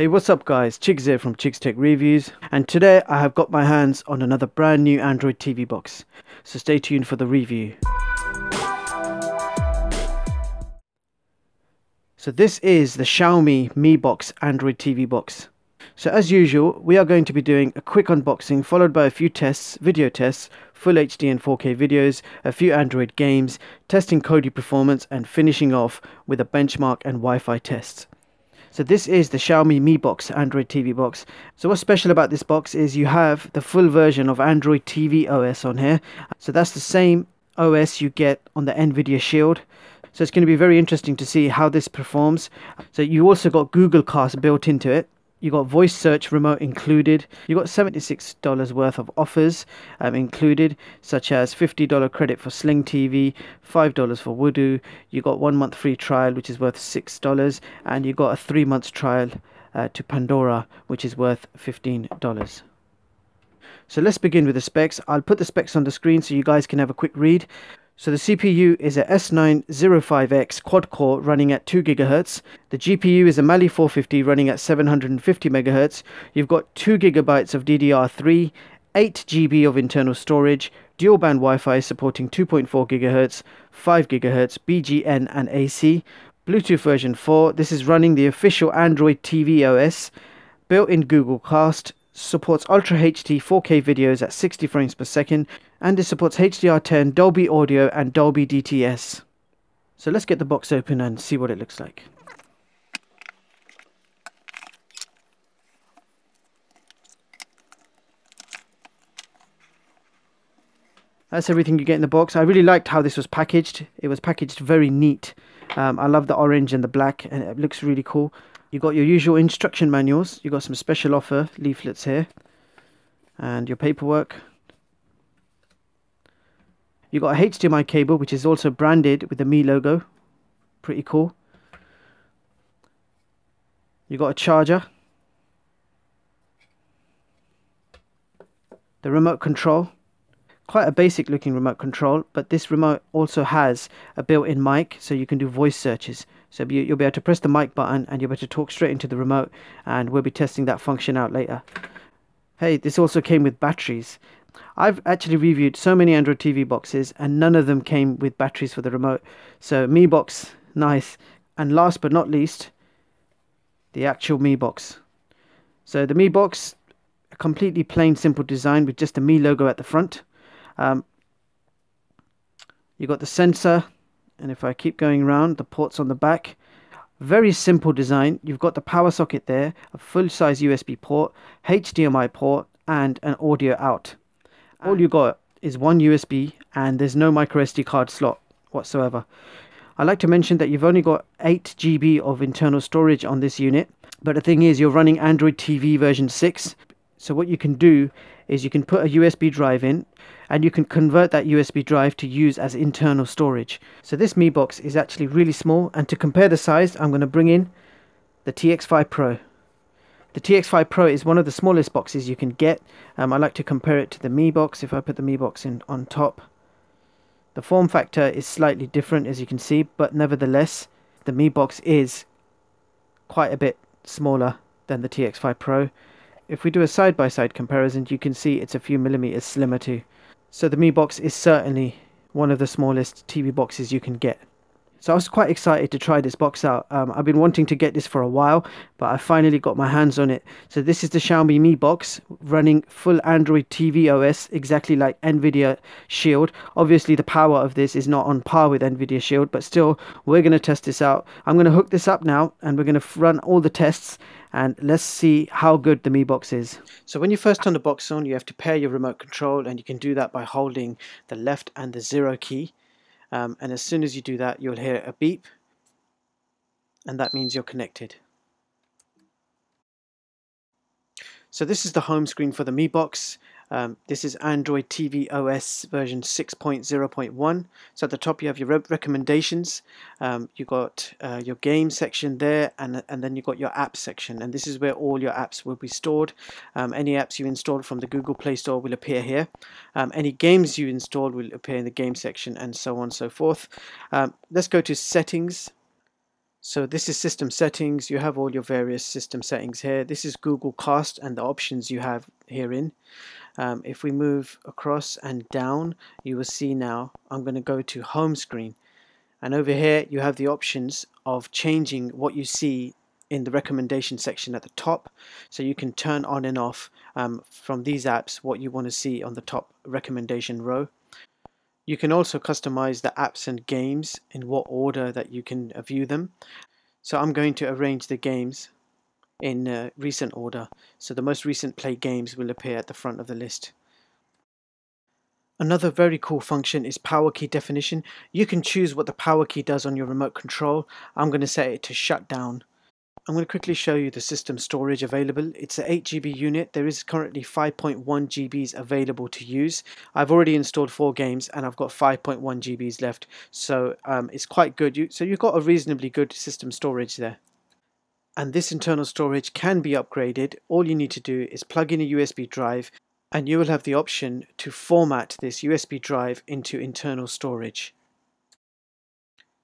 Hey what's up guys, Chigz here from Chigz Tech Reviews and today I have got my hands on another brand new Android TV box. So stay tuned for the review. So this is the Xiaomi Mi Box Android TV box. So as usual, we are going to be doing a quick unboxing followed by a few tests, video tests, full HD and 4K videos, a few Android games, testing Kodi performance and finishing off with a benchmark and Wi-Fi tests. So this is the Xiaomi Mi Box Android TV box. So what's special about this box is you have the full version of Android TV OS on here. So that's the same OS you get on the Nvidia Shield. So it's going to be very interesting to see how this performs. So you also got Google Cast built into it you got voice search remote included. You got $76 worth of offers um, included such as $50 credit for sling tv $5 for Vudu you got one month free trial which is worth $6 and you got a three months trial uh, to pandora which is worth $15 so let's begin with the specs. I'll put the specs on the screen so you guys can have a quick read so the CPU is a S905X quad-core running at 2 GHz. The GPU is a Mali 450 running at 750 MHz. You've got 2 GB of DDR3, 8 GB of internal storage, dual band Wi-Fi supporting 2.4 GHz, 5 GHz, BGN and AC, Bluetooth version 4. This is running the official Android TV OS, built-in Google Cast, supports Ultra HD 4K videos at 60 frames per second, and it supports HDR10, Dolby Audio, and Dolby DTS. So let's get the box open and see what it looks like. That's everything you get in the box. I really liked how this was packaged. It was packaged very neat. Um, I love the orange and the black and it looks really cool. You got your usual instruction manuals. You got some special offer leaflets here. And your paperwork. You got a HDMI cable which is also branded with the Mi logo. Pretty cool. You've got a charger. The remote control. Quite a basic looking remote control, but this remote also has a built-in mic so you can do voice searches. So you'll be able to press the mic button and you'll be able to talk straight into the remote and we'll be testing that function out later. Hey, this also came with batteries. I've actually reviewed so many Android TV boxes and none of them came with batteries for the remote. So Mi Box, nice. And last but not least, the actual Mi Box. So the Mi Box, a completely plain simple design with just a Mi logo at the front. Um, you got the sensor and if I keep going around the ports on the back very simple design you've got the power socket there a full size USB port HDMI port and an audio out all you got is one USB and there's no micro SD card slot whatsoever. I like to mention that you've only got 8 GB of internal storage on this unit but the thing is you're running Android TV version 6 so what you can do is you can put a USB drive in and you can convert that USB drive to use as internal storage. So this Mi Box is actually really small and to compare the size I'm going to bring in the TX5 Pro. The TX5 Pro is one of the smallest boxes you can get. Um, I like to compare it to the Mi Box if I put the Mi Box in on top. The form factor is slightly different as you can see, but nevertheless, the Mi Box is quite a bit smaller than the TX5 Pro. If we do a side-by-side -side comparison, you can see it's a few millimeters slimmer too. So the Mi Box is certainly one of the smallest TV boxes you can get. So I was quite excited to try this box out. Um, I've been wanting to get this for a while, but I finally got my hands on it. So this is the Xiaomi Mi box running full Android TV OS, exactly like NVIDIA Shield. Obviously the power of this is not on par with NVIDIA Shield, but still we're going to test this out. I'm going to hook this up now and we're going to run all the tests and let's see how good the Mi box is. So when you first turn the box on, you have to pair your remote control and you can do that by holding the left and the zero key um, and as soon as you do that you'll hear a beep and that means you're connected. So this is the home screen for the Mi Box. Um, this is Android TV OS version 6.0.1. So at the top you have your re recommendations. Um, you got uh, your game section there, and and then you've got your app section. And this is where all your apps will be stored. Um, any apps you installed from the Google Play Store will appear here. Um, any games you installed will appear in the game section, and so on and so forth. Um, let's go to settings. So this is system settings. You have all your various system settings here. This is Google Cast and the options you have herein. Um, if we move across and down, you will see now I'm going to go to home screen. And over here you have the options of changing what you see in the recommendation section at the top so you can turn on and off um, from these apps what you want to see on the top recommendation row. You can also customize the apps and games in what order that you can view them. So I'm going to arrange the games in uh, recent order. So the most recent play games will appear at the front of the list. Another very cool function is power key definition. You can choose what the power key does on your remote control. I'm going to set it to shut down. I'm going to quickly show you the system storage available. It's an 8GB unit. There is currently 5.1 GBs available to use. I've already installed four games and I've got 5.1 GBs left. So um, it's quite good. You, so you've got a reasonably good system storage there. And this internal storage can be upgraded. All you need to do is plug in a USB drive and you will have the option to format this USB drive into internal storage.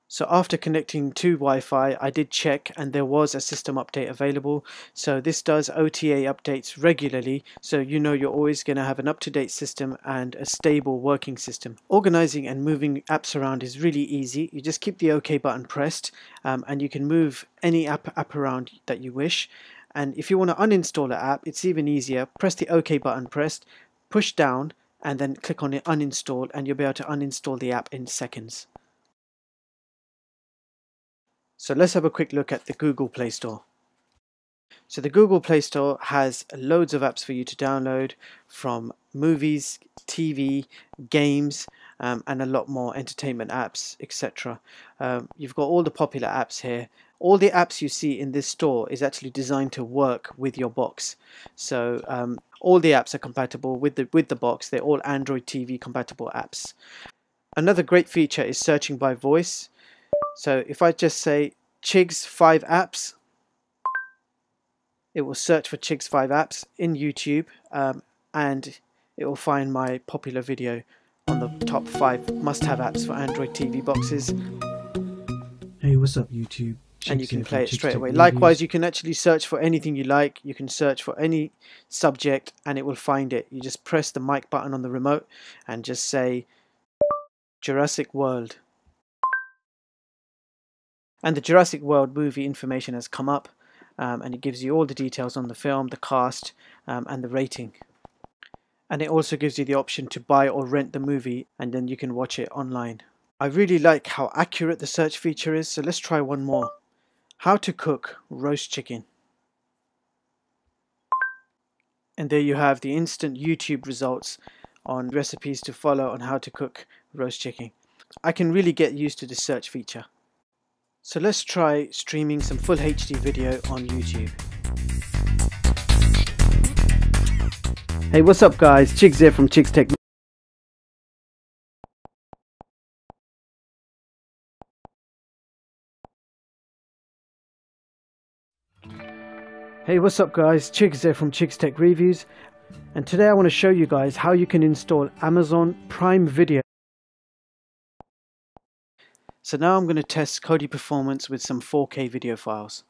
So after connecting to Wi-Fi, I did check and there was a system update available. So this does OTA updates regularly, so you know you're always going to have an up-to-date system and a stable working system. Organizing and moving apps around is really easy. You just keep the OK button pressed um, and you can move any app, app around that you wish. And if you want to uninstall an app, it's even easier. Press the OK button pressed, push down, and then click on it uninstall and you'll be able to uninstall the app in seconds. So let's have a quick look at the Google Play Store. So the Google Play Store has loads of apps for you to download from movies, TV, games, um, and a lot more entertainment apps, etc. Um, you've got all the popular apps here. All the apps you see in this store is actually designed to work with your box. So um, all the apps are compatible with the with the box. They're all Android TV compatible apps. Another great feature is searching by voice. So if I just say Chigz 5 apps, it will search for Chigz 5 apps in YouTube um, and it will find my popular video on the top 5 must-have apps for Android TV boxes. Hey, what's up YouTube? Chigz and you can play it straight away. Likewise, you can actually search for anything you like. You can search for any subject and it will find it. You just press the mic button on the remote and just say Jurassic World and the Jurassic World movie information has come up um, and it gives you all the details on the film, the cast um, and the rating. And it also gives you the option to buy or rent the movie and then you can watch it online. I really like how accurate the search feature is so let's try one more. How to cook roast chicken. And there you have the instant YouTube results on recipes to follow on how to cook roast chicken. I can really get used to the search feature. So let's try streaming some full HD video on YouTube. Hey, what's up guys? Chigz here from Chigz Tech. Hey, what's up guys? Chigz here from Chigz Tech Reviews. And today I want to show you guys how you can install Amazon Prime Video so now I'm going to test Kodi performance with some 4K video files.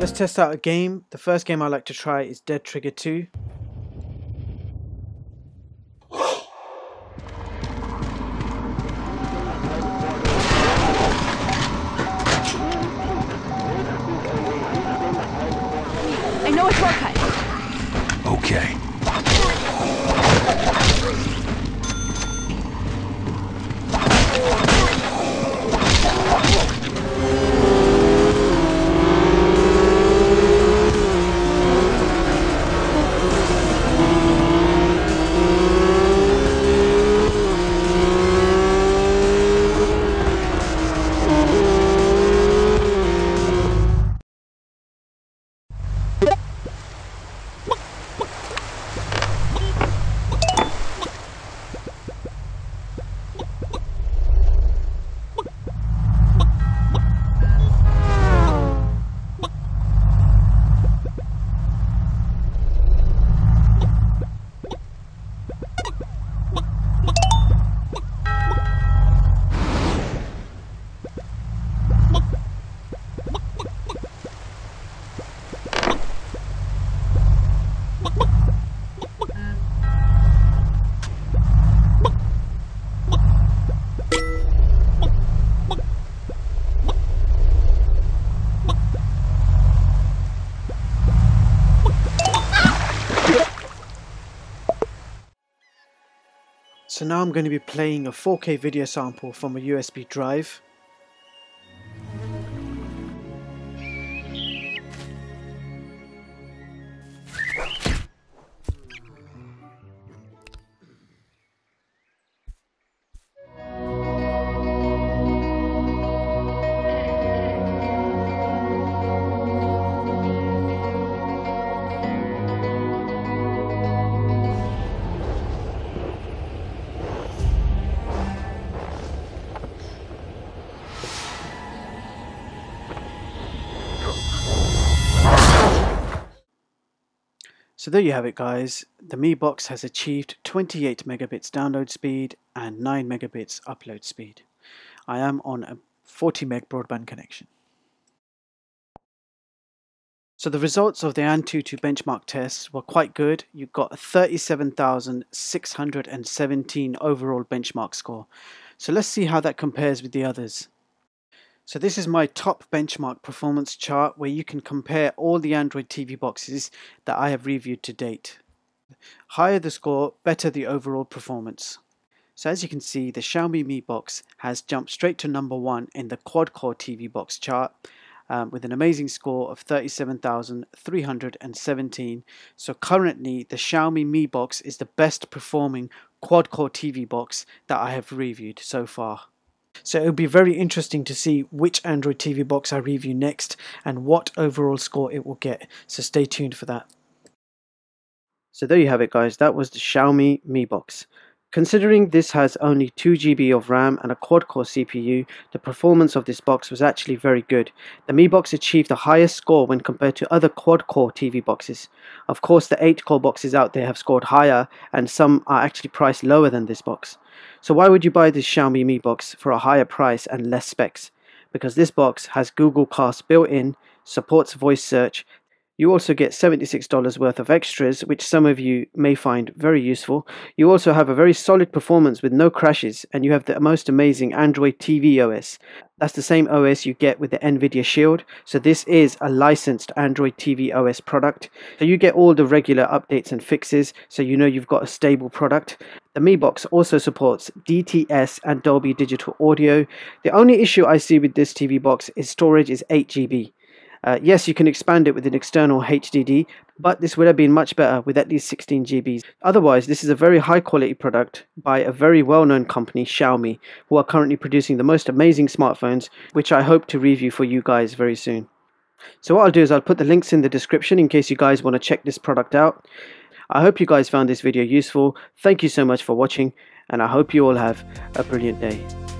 Let's test out a game. The first game I like to try is Dead Trigger 2. I know a shortcut. Okay. So now I'm going to be playing a 4K video sample from a USB drive. So there you have it guys, the Mi Box has achieved 28 megabits download speed and 9 megabits upload speed. I am on a 40 meg broadband connection. So the results of the Antutu benchmark tests were quite good. You got a 37,617 overall benchmark score. So let's see how that compares with the others. So this is my top benchmark performance chart where you can compare all the Android TV boxes that I have reviewed to date. Higher the score, better the overall performance. So as you can see, the Xiaomi Mi Box has jumped straight to number one in the quad-core TV box chart um, with an amazing score of 37,317. So currently, the Xiaomi Mi Box is the best performing quad-core TV box that I have reviewed so far. So it'll be very interesting to see which Android TV box I review next and what overall score it will get. So stay tuned for that. So there you have it guys, that was the Xiaomi Mi Box. Considering this has only 2GB of RAM and a quad-core CPU, the performance of this box was actually very good. The Mi Box achieved the highest score when compared to other quad-core TV boxes. Of course, the 8-core boxes out there have scored higher, and some are actually priced lower than this box. So why would you buy this Xiaomi Mi Box for a higher price and less specs? Because this box has Google Cast built in, supports voice search, you also get $76 worth of extras, which some of you may find very useful. You also have a very solid performance with no crashes, and you have the most amazing Android TV OS. That's the same OS you get with the NVIDIA Shield, so this is a licensed Android TV OS product. So you get all the regular updates and fixes, so you know you've got a stable product. The Mi Box also supports DTS and Dolby Digital Audio. The only issue I see with this TV box is storage is 8GB. Uh, yes, you can expand it with an external HDD, but this would have been much better with at least 16 GB. Otherwise, this is a very high quality product by a very well known company, Xiaomi, who are currently producing the most amazing smartphones, which I hope to review for you guys very soon. So what I'll do is I'll put the links in the description in case you guys want to check this product out. I hope you guys found this video useful. Thank you so much for watching, and I hope you all have a brilliant day.